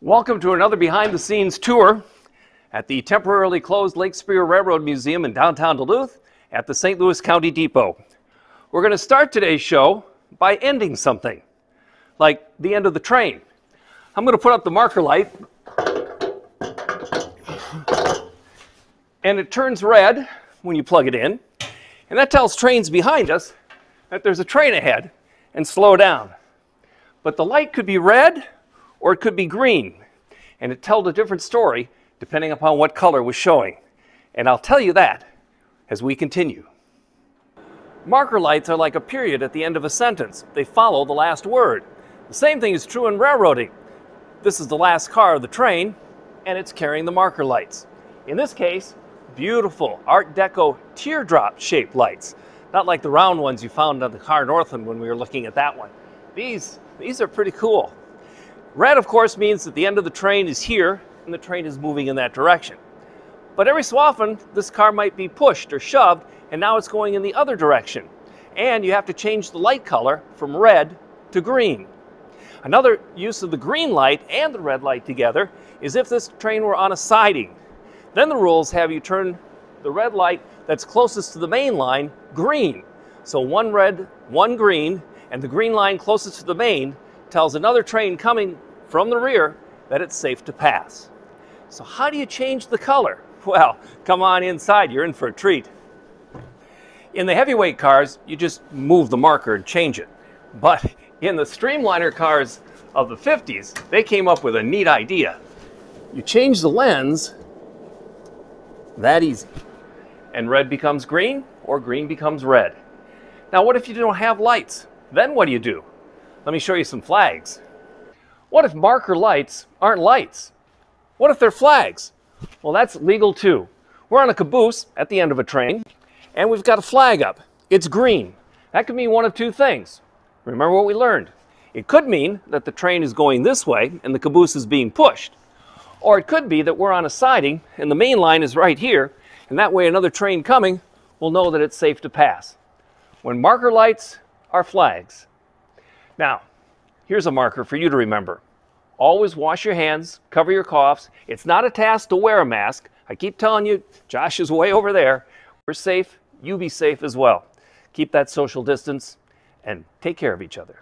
Welcome to another behind the scenes tour at the temporarily closed Lake Superior Railroad Museum in downtown Duluth at the St. Louis County Depot. We're going to start today's show by ending something, like the end of the train. I'm going to put up the marker light, and it turns red when you plug it in, and that tells trains behind us that there's a train ahead and slow down. But the light could be red or it could be green, and it told a different story depending upon what color was showing. And I'll tell you that as we continue. Marker lights are like a period at the end of a sentence. They follow the last word. The same thing is true in railroading. This is the last car of the train, and it's carrying the marker lights. In this case, beautiful Art Deco teardrop shaped lights. Not like the round ones you found on the car Northland when we were looking at that one. These, these are pretty cool. Red, of course, means that the end of the train is here and the train is moving in that direction. But every so often, this car might be pushed or shoved, and now it's going in the other direction. And you have to change the light color from red to green. Another use of the green light and the red light together is if this train were on a siding. Then the rules have you turn the red light that's closest to the main line green. So one red, one green, and the green line closest to the main tells another train coming from the rear that it's safe to pass. So how do you change the color? Well, come on inside, you're in for a treat. In the heavyweight cars, you just move the marker and change it. But in the Streamliner cars of the 50s, they came up with a neat idea. You change the lens that easy. And red becomes green or green becomes red. Now, what if you don't have lights? Then what do you do? Let me show you some flags. What if marker lights aren't lights? What if they're flags? Well, that's legal too. We're on a caboose at the end of a train, and we've got a flag up. It's green. That could mean one of two things. Remember what we learned. It could mean that the train is going this way and the caboose is being pushed. Or it could be that we're on a siding and the main line is right here, and that way another train coming will know that it's safe to pass. When marker lights are flags. Now, here's a marker for you to remember. Always wash your hands, cover your coughs. It's not a task to wear a mask. I keep telling you, Josh is way over there. We're safe. You be safe as well. Keep that social distance and take care of each other.